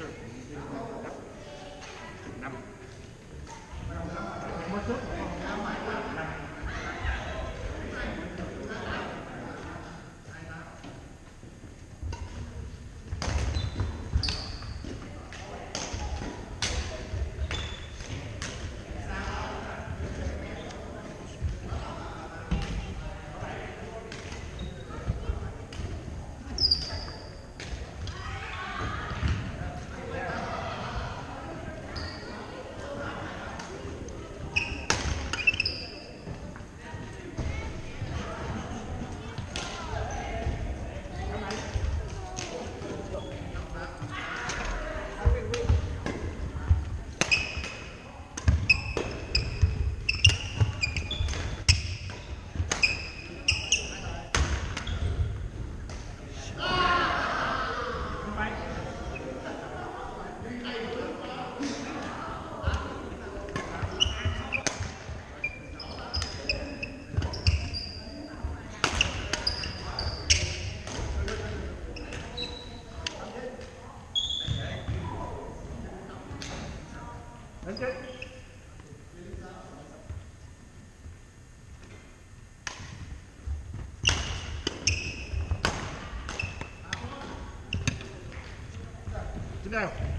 Sure. Đánh chết Tiếp theo